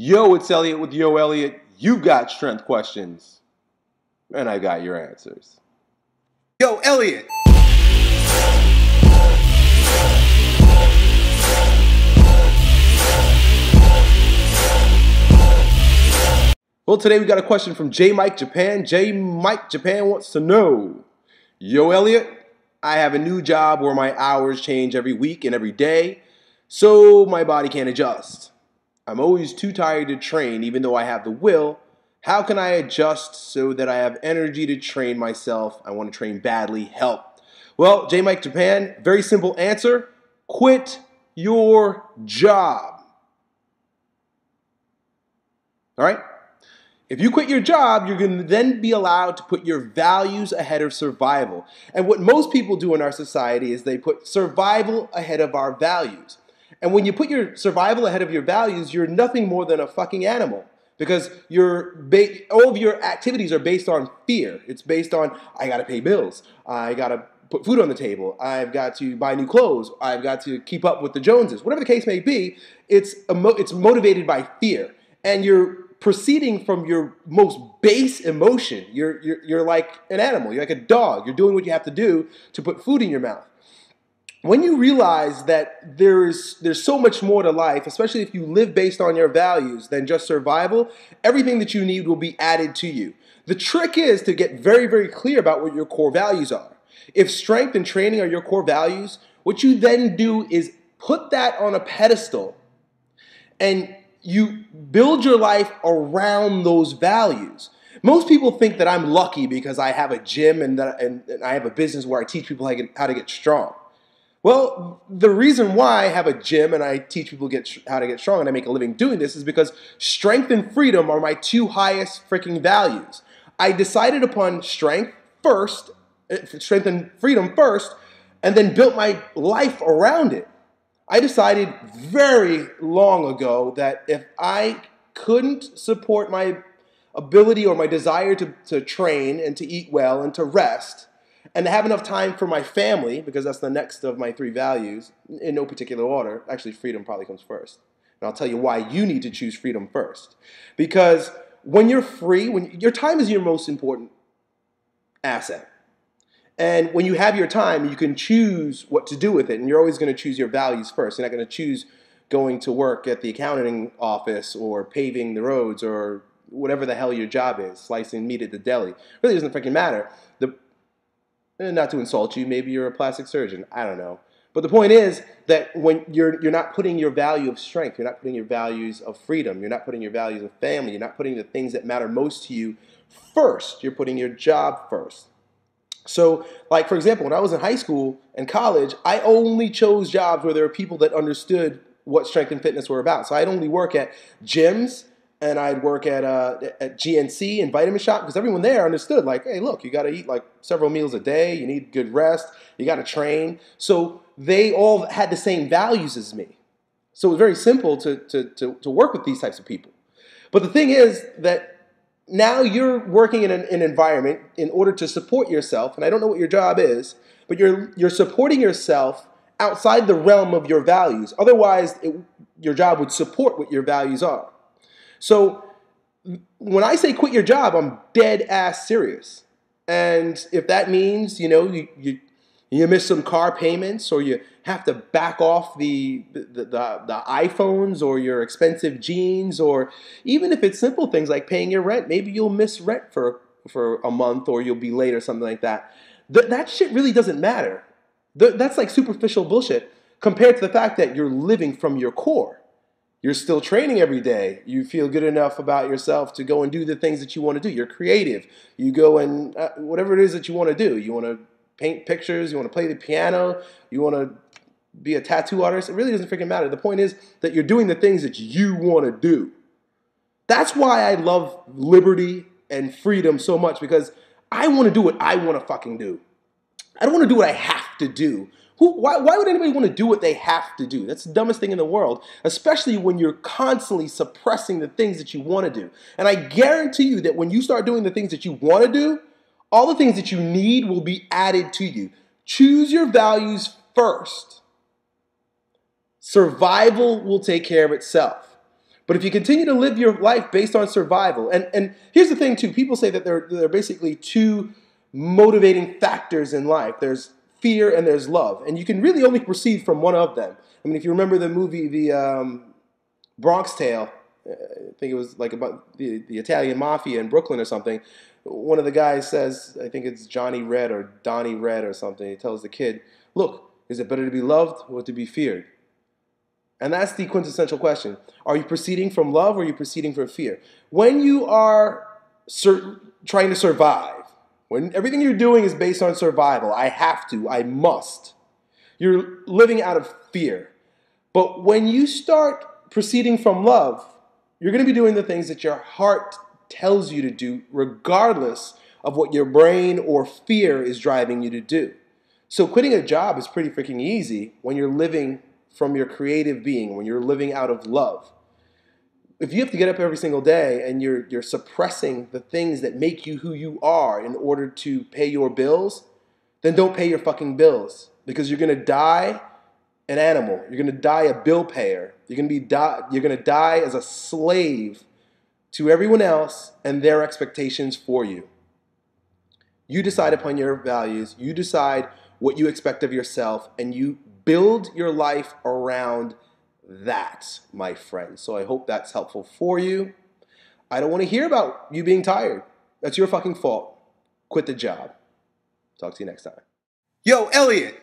Yo, it's Elliott with Yo Elliott. You've got strength questions, and I got your answers. Yo, Elliott. Well, today we got a question from J Mike Japan. J Mike Japan wants to know Yo, Elliott, I have a new job where my hours change every week and every day, so my body can't adjust. I'm always too tired to train, even though I have the will. How can I adjust so that I have energy to train myself? I want to train badly. Help. Well, J Mike Japan, very simple answer quit your job. All right? If you quit your job, you're going to then be allowed to put your values ahead of survival. And what most people do in our society is they put survival ahead of our values. And when you put your survival ahead of your values, you're nothing more than a fucking animal because your ba- all of your activities are based on fear. It's based on I got to pay bills, I got to put food on the table, I've got to buy new clothes, I've got to keep up with the Joneses. Whatever the case may be, it's emo- it's motivated by fear, and you're proceeding from your most base emotion. You're, you're you're like an animal. You're like a dog. You're doing what you have to do to put food in your mouth when you realize that there's there's so much more to life, especially if you live based on your values than just survival, everything that you need will be added to you. The trick is to get very very clear about what your core values are. If strength and training are your core values, what you then do is put that on a pedestal and you build your life around those values. Most people think that I'm lucky because I have a gym and, that, and, and I have a business where I teach people how to get, how to get strong. Well, the reason why I have a gym and I teach people get how to get strong and I make a living doing this is because strength and freedom are my two highest freaking values. I decided upon strength first, eh, strength and freedom first, and then built my life around it. I decided very long ago that if I couldn't support my ability or my desire to, to train and to eat well and to rest, and to have enough time for my family, because that's the next of my three values, in no particular order. Actually, freedom probably comes first. And I'll tell you why you need to choose freedom first. Because when you're free, when your time is your most important asset. And when you have your time, you can choose what to do with it. And you're always going to choose your values first. You're not going to choose going to work at the accounting office or paving the roads or whatever the hell your job is, slicing meat at the deli. It really doesn't freaking matter. The Eh, not to insult you, maybe you're a plastic surgeon. I don't know. But the point is that when you're you're not putting your value of strength, you're not putting your values of freedom, you're not putting your values of family, you're not putting the things that matter most to you first. You're putting your job first. So, like for example, when I was in high school and college, I only chose jobs where there were people that understood what strength and fitness were about. So I'd only work at gyms and I'd work at uh, at GNC and Vitamin Shoppe because everyone there understood like, hey, look, you got to eat like several meals a day. You need good rest. You got to train. So they all had the same values as me. So it was very simple to, to, to, to work with these types of people. But the thing is that now you're working in an, an environment in order to support yourself, and I don't know what your job is, but you're you're supporting yourself outside the realm of your values. Otherwise, it, your job would support what your values are. So when I say quit your job, I'm dead ass serious. And if that means, you know, you, you, you miss some car payments or you have to back off the, the, the, the, iPhones or your expensive jeans, or even if it's simple things like paying your rent, maybe you'll miss rent for, for a month or you'll be late or something like that. Th- that shit really doesn't matter. Th- that's like superficial bullshit compared to the fact that you're living from your core you're still training every day. You feel good enough about yourself to go and do the things that you want to do. You're creative. You go and uh, whatever it is that you want to do. You want to paint pictures. You want to play the piano. You want to be a tattoo artist. It really doesn't freaking matter. The point is that you're doing the things that you want to do. That's why I love liberty and freedom so much because I want to do what I want to fucking do. I don't want to do what I have to do. Who, why, why would anybody want to do what they have to do? That's the dumbest thing in the world, especially when you're constantly suppressing the things that you want to do. And I guarantee you that when you start doing the things that you want to do, all the things that you need will be added to you. Choose your values first. Survival will take care of itself. But if you continue to live your life based on survival, and, and here's the thing too, people say that there, there are basically two motivating factors in life. There's fear and there's love. And you can really only proceed from one of them. I mean, if you remember the movie, the um, Bronx Tale, uh, I think it was like about the, the Italian mafia in Brooklyn or something. One of the guys says, I think it's Johnny Red or Donnie Red or something. He tells the kid, Look, is it better to be loved or to be feared? And that's the quintessential question. Are you proceeding from love or are you proceeding from fear? When you are sur- trying to survive, when everything you're doing is based on survival, I have to, I must, you're living out of fear. But when you start proceeding from love, you're going to be doing the things that your heart tells you to do, regardless of what your brain or fear is driving you to do. So, quitting a job is pretty freaking easy when you're living from your creative being, when you're living out of love. If you have to get up every single day and you're, you're suppressing the things that make you who you are in order to pay your bills, then don't pay your fucking bills because you're gonna die an animal. You're gonna die a bill payer. You're gonna be die, you're gonna die as a slave to everyone else and their expectations for you. You decide upon your values. You decide what you expect of yourself, and you build your life around that, my friend. So I hope that's helpful for you. I don't want to hear about you being tired. That's your fucking fault. Quit the job. Talk to you next time. Yo, Elliott.